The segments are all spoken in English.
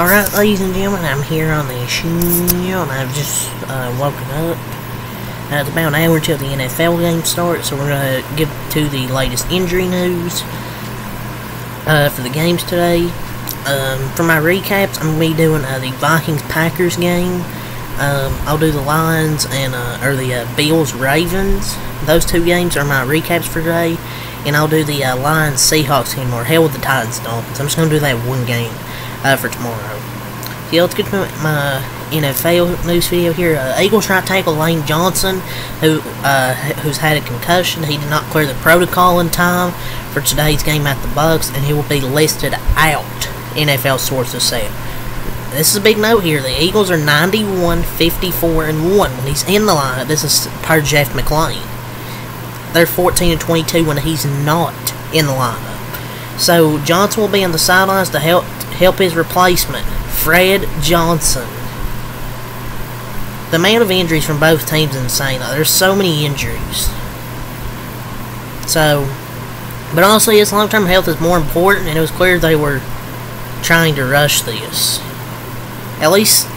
Alright, ladies and gentlemen, I'm here on the show, and I've just uh, woken up. Uh, it's about an hour until the NFL game starts, so we're going to get to the latest injury news uh, for the games today. Um, for my recaps, I'm going to be doing uh, the Vikings-Packers game. Um, I'll do the Lions and uh, or the uh, Bills-Ravens. Those two games are my recaps for today. And I'll do the Lions-Seahawks game, or hell with the Titans-Dolphins. I'm just going to do that one game uh, for tomorrow. Yeah, let's get to my NFL news video here. Uh, Eagles right tackle Lane Johnson, who uh, who's had a concussion, he did not clear the protocol in time for today's game at the Bucks, and he will be listed out. NFL sources said. This is a big note here. The Eagles are 91, 54, and 1 when he's in the lineup. This is per Jeff McLane. They're 14 and 22 when he's not in the lineup. So Johnson will be on the sidelines to help help his replacement, Fred Johnson. The amount of injuries from both teams is insane. There's so many injuries. So, but honestly, his long-term health is more important, and it was clear they were trying to rush this. At least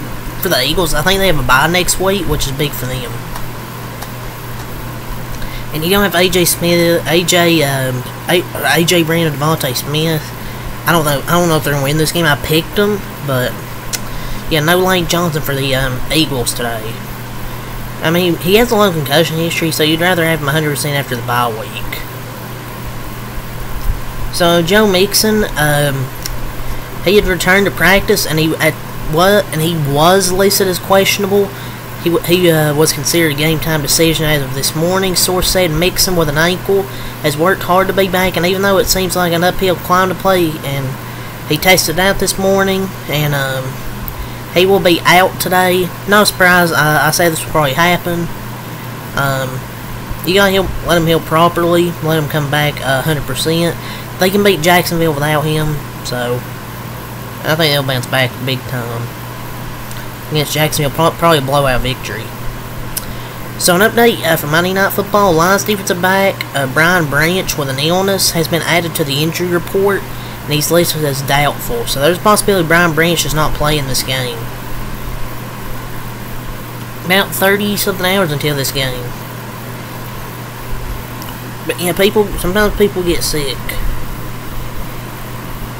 for the Eagles, I think they have a bye next week, which is big for them. And you don't have AJ Smith, AJ, um, AJ Brown, DeVonta Smith. I don't know. I don't know if they're gonna win this game. I picked them, but yeah, no Lane Johnson for the um, Eagles today. I mean, he has a long concussion history, so you'd rather have him 100% after the bye week. So Joe Mixon, um, he had returned to practice, and he at what, and he was listed as questionable. He, he uh, was considered a game time decision as of this morning. Source said Mixon with an ankle has worked hard to be back, and even though it seems like an uphill climb to play, and he tested out this morning, and um, he will be out today. No surprise, I, I say this will probably happen. Um, you gotta heal, let him heal properly, let him come back uh, 100%. They can beat Jacksonville without him, so I think they'll bounce back big time against Jacksonville, probably a blowout victory. So an update uh, for Monday Night Football, Lions defensive back uh, Brian Branch with an illness has been added to the injury report, and he's listed as doubtful. So there's a possibility Brian Branch does not play in this game. About 30 something hours until this game. But yeah, people sometimes people get sick.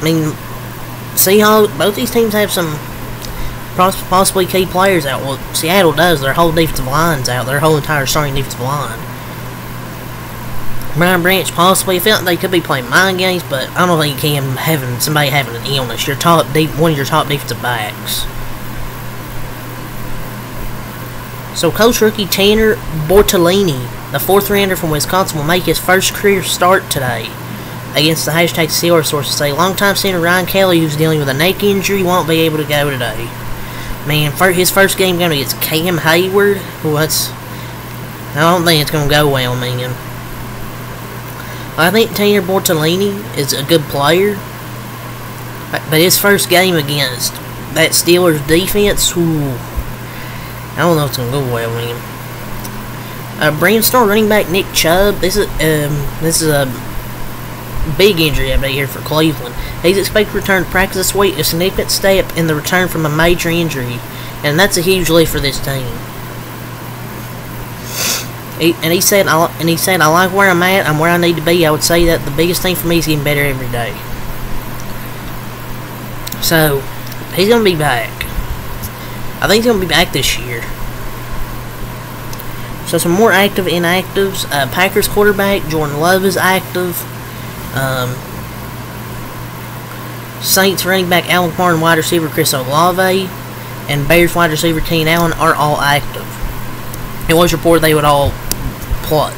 I mean, Seahawks, both these teams have some possibly key players out. Well, Seattle does. Their whole defensive line's out. Their whole entire starting defensive line. Brian Branch possibly. I feel they could be playing mind games, but I don't think you can having somebody having an illness. Your top deep, one of your top defensive backs. So, coach rookie Tanner Bortolini, the fourth rounder from Wisconsin, will make his first career start today against the hashtag Steelers sources say longtime center Ryan Kelly, who's dealing with a neck injury, won't be able to go today. Man, for his first game going to be against Cam Heyward, what's I don't think it's going to go well, man. I think Tanner Bortolini is a good player, but his first game against that Steelers defense, ooh, I don't know if it's going to go well, man. Uh, Brandstar running back Nick Chubb, this is um, this is a big injury update here for Cleveland. He's expected to return to practice this week, a significant step in the return from a major injury, and that's a huge leap for this team. He, and he said, I, and he said, I like where I'm at. I'm where I need to be. I would say that the biggest thing for me is getting better every day. So, he's gonna be back. I think he's gonna be back this year. So some more active inactives. Uh, Packers quarterback Jordan Love is active. Um, Saints running back Alvin Kamara and wide receiver Chris Olave and Bears wide receiver Keenan Allen are all active. It was reported they would all play.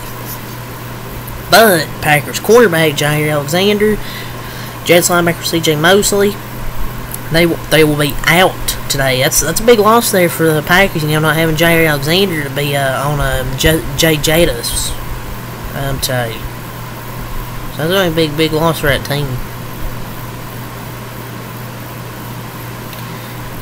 But Packers quarterback Jaire Alexander, Jets linebacker C.J. Mosley, they they will be out today. That's that's a big loss there for the Packers. And You know, not having Jaire Alexander to be uh, on a J. J. Jadis um, today. So that's a big big loss for that team.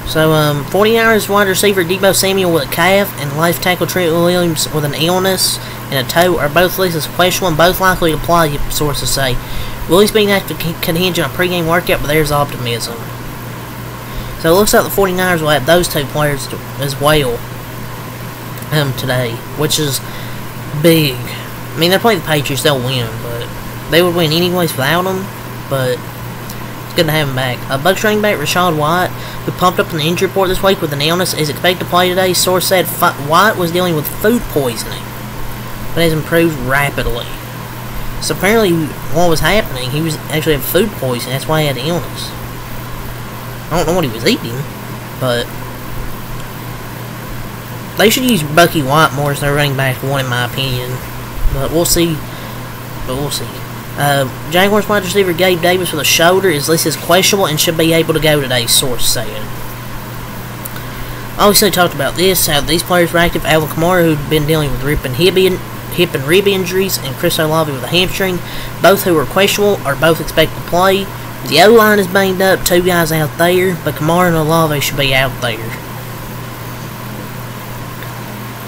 So, um, 49ers wide receiver Deebo Samuel with a calf and left tackle Trent Williams with an illness and a toe are both listed as questionable both likely to play, sources say. Willie's being active contingent on pregame workout, but there's optimism. So it looks like the 49ers will have those two players as well um, today, which is big. I mean, they're playing the Patriots, they'll win, they would win anyways without them, but it's good to have him back. Uh, Bucks running back Rachaad White, who pumped up in the injury report this week with an illness, is expected to play today. Source said White was dealing with food poisoning, but has improved rapidly. So apparently, what was happening, he was actually having food poisoning, that's why he had the illness. I don't know what he was eating, but they should use Bucky White more as their running back one, in my opinion. But we'll see. But we'll see. Uh, Jaguars wide receiver Gabe Davis with a shoulder is listed as questionable and should be able to go today, source said. Obviously, talked about this, how these players were active. Alvin Kamara, who'd been dealing with rib and hip, hip and rib injuries, and Chris Olave with a hamstring, both who are questionable, are both expected to play. The O line is banged up, two guys out there, but Kamara and Olave should be out there.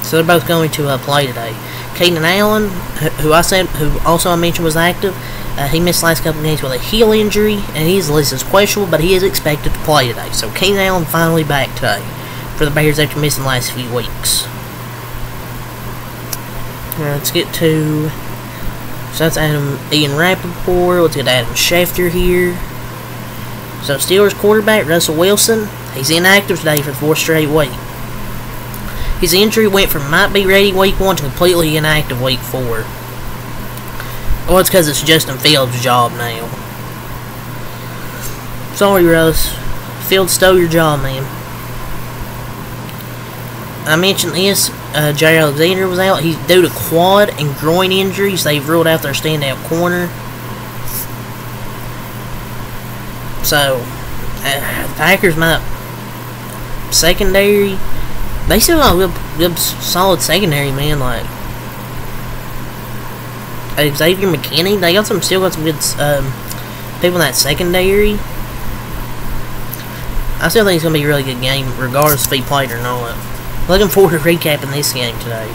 So they're both going to uh, play today. Keenan Allen, who I said, who also I mentioned was active, uh, he missed last couple games with a heel injury, and he's listed as questionable, but he is expected to play today. So Keenan Allen finally back today for the Bears after missing the last few weeks. Now let's get to. So that's Adam Ian Rapoport. Let's get Adam Schefter here. So Steelers quarterback Russell Wilson, he's inactive today for the fourth straight week. His injury went from might be ready week one to completely inactive week four. Well, it's because it's Justin Fields' job now. Sorry, Russ. Fields stole your job, man. I mentioned this. Uh, Alexander was out. He's due to quad and groin injuries. They've ruled out their standout corner. So, uh, the Packers might secondary they still got a good, good solid secondary, man. Like Xavier McKinney, they got some still got some good um, people in that secondary. I still think it's gonna be a really good game, regardless if he played or not. Looking forward to recapping this game today.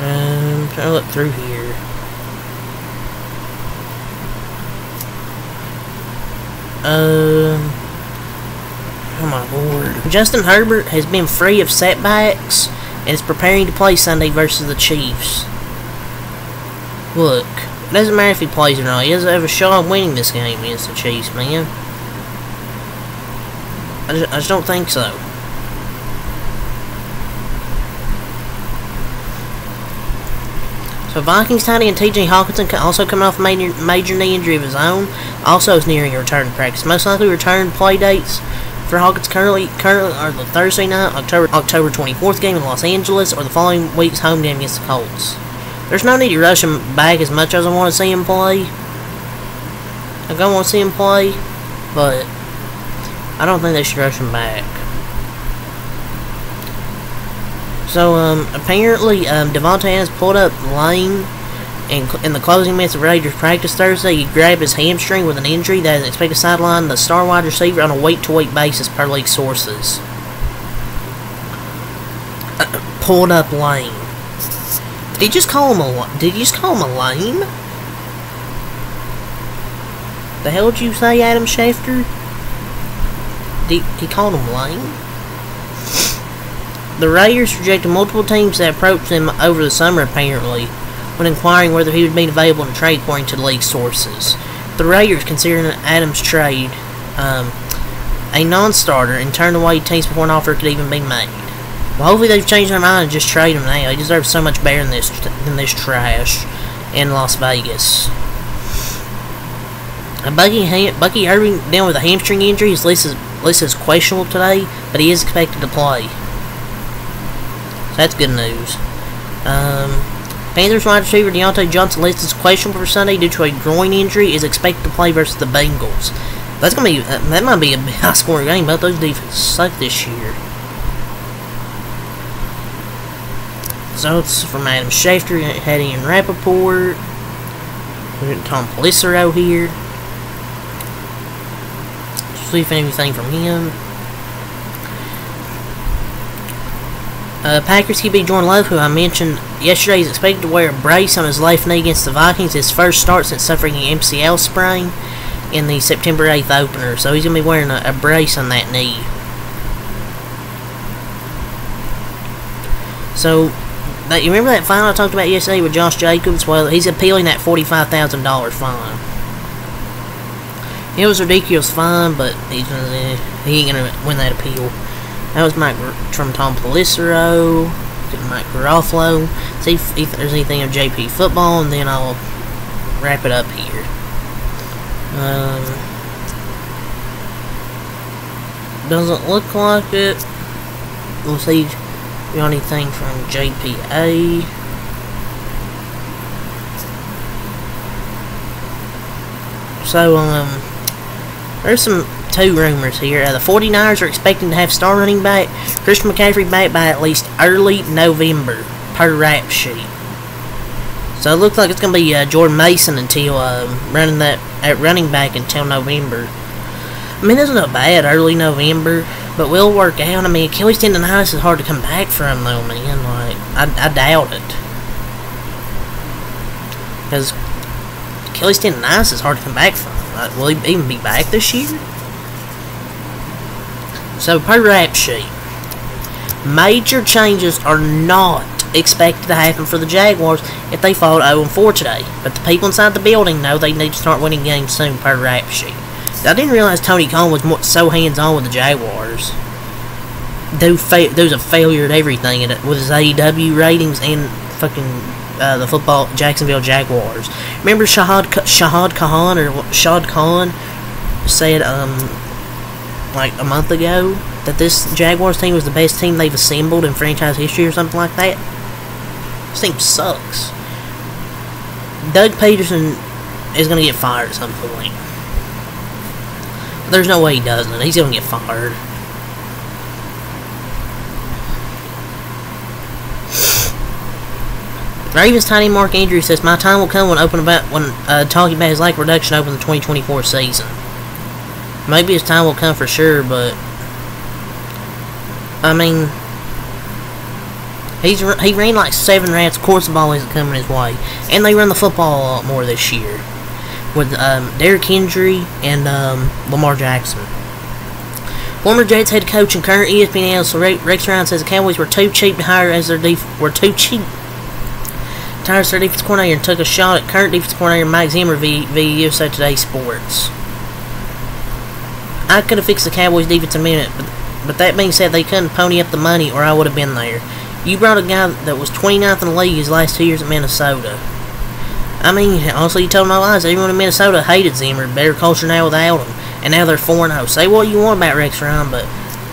Um, trying to look through here. Um. Oh my lord. Justin Herbert has been free of setbacks and is preparing to play Sunday versus the Chiefs. Look, it doesn't matter if he plays or not. He doesn't have a shot of winning this game against the Chiefs, man. I just, I just don't think so. So Vikings tight end T.J. Hockenson also coming off a major, major knee injury of his own, also is nearing a return to practice. Most likely return play dates for Hawkins currently currently are the Thursday night, October October 24th game in Los Angeles, or the following week's home game against the Colts. There's no need to rush him back as much as I want to see him play. I don't want to see him play, but I don't think they should rush him back. So, um, apparently, um, Davante has pulled up Lane in, in the closing minutes of Raiders practice Thursday. He grabbed his hamstring with an injury that is expected to sideline the star wide receiver on a week-to-week basis per league sources. Uh, pulled up Lane. Did you just call him a Did you just call him a lame? The hell did you say, Adam Schefter? Did he called him lame? The Raiders rejected multiple teams that approached them over the summer, apparently, when inquiring whether he would be available in trade, according to league sources. The Raiders considered Adams' trade um, a non-starter and turned away teams before an offer could even be made. Well, hopefully they've changed their mind and just trade him now. He deserves so much better than this than this trash in Las Vegas. Bucky, Bucky Irving down with a hamstring injury is listed, listed as questionable today, but he is expected to play. That's good news. Um, Panthers wide receiver Diontae Johnson listed as questionable for Sunday due to a groin injury. Is expected to play versus the Bengals. That's gonna be that might be a high scoring game. Both those defenses suck this year. It's from Adam Schefter, heading in Rapoport. Tom Pelissero here. See if anything from him. Uh, Packers QB Jordan Love, who I mentioned yesterday, is expected to wear a brace on his left knee against the Vikings. His first start since suffering an MCL sprain in the September 8th opener. So he's going to be wearing a, a brace on that knee. So, that, you remember that fine I talked about yesterday with Josh Jacobs? Well, he's appealing that $45,000 fine. It was ridiculous fine, but he's, he ain't going to win that appeal. That was Mike from Tom Pelissero, Mike Garafolo. See if, if there's anything of JP football, and then I'll wrap it up here. Um, doesn't look like it. We'll see if anything from JPA. So, um, there's some two rumors here. Uh, the 49ers are expecting to have star running back Christian McCaffrey back by at least early November, per rap sheet. So it looks like it's going to be uh, Jordan Mason until uh, running that at running back until November. I mean, it's not bad early November, but will work out. I mean, Achilles tendonitis is hard to come back from, though, man. Like, I, I doubt it. Because Achilles tendonitis is hard to come back from. Like, will he even be back this year? So, per rap sheet, major changes are not expected to happen for the Jaguars if they fall 0-4 today. But the people inside the building know they need to start winning games soon per rap sheet. I didn't realize Tony Khan was so hands-on with the Jaguars. Dude, fa- dude's a failure at everything with his AEW ratings and fucking uh, the football Jacksonville Jaguars. Remember Shahad Shahad Khan or Shad Khan said um like a month ago that this Jaguars team was the best team they've assembled in franchise history or something like that. This team sucks. Doug Pederson is going to get fired at some point. There's no way he doesn't. He's going to get fired. Ravens tiny Mark Andrews says my time will come when open about when uh, talking about his lack of reduction open the 2024 season. Maybe his time will come for sure, but I mean, he's he ran like seven routes. Of course, the ball isn't coming his way, and they run the football a lot more this year with um, Derrick Henry and um, Lamar Jackson. Former Jets head coach and current ESPN analyst Rex Ryan says the Cowboys were too cheap to hire as their def- were too cheap. Tired their defense coordinator and took a shot at current defense coordinator Mike Zimmer via, via USA Today Sports. I could have fixed the Cowboys defense in a minute, but, but that being said, they couldn't pony up the money or I would have been there. You brought a guy that was 29th in the league his last two years at Minnesota. I mean, honestly, you told my lies. Everyone in Minnesota hated Zimmer. Better culture now without him. And now they're 4 0. Say what you want about Rex Ryan, but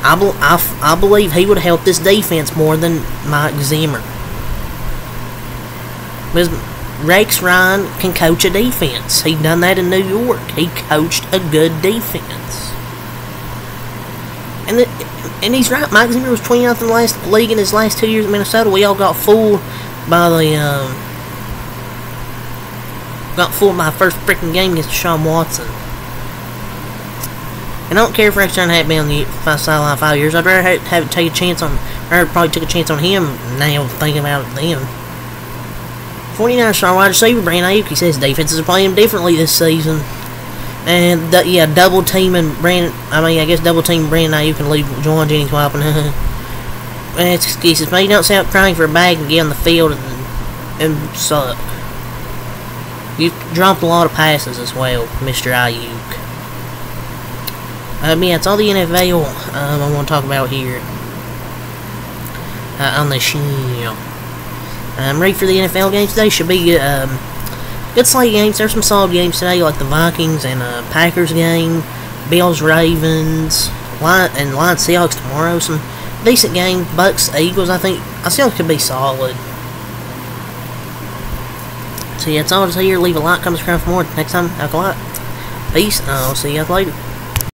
I, be- I, I believe he would help this defense more than Mike Zimmer. Because Rex Ryan can coach a defense. He done that in New York. He coached a good defense. And he's right. Mike Zimmer was 29th in the last league in his last two years in Minnesota. We all got fooled by the um, got fooled by the first freaking game against Sean Watson. And I don't care if Rex Ryan had been on the sideline five years. I'd rather have, have take a chance on. I probably took a chance on him now, thinking about it then. 49 star wide receiver Brandon Aiyuk says defenses are playing differently this season. And yeah, double teaming Brandon. I mean, I guess double team Brandon Aiyuk can leave Jauan Jennings and it's excuses. You don't sound crying for a bag and get on the field and, and suck. You've dropped a lot of passes as well, Mr. Aiyuk. Um, yeah, it's all the NFL um, I want to talk about here uh, on the show. I'm ready for the NFL games today. Should be um, good slate games. There's some solid games today, like the Vikings and uh, Packers game, Bills Ravens, Lion and Lions Seahawks tomorrow. Some decent game. Bucks Eagles. I think I still could be solid. So yeah, that's all here. Leave a like, comment, subscribe for more. Next time, have a lot. Peace. I'll see you guys later.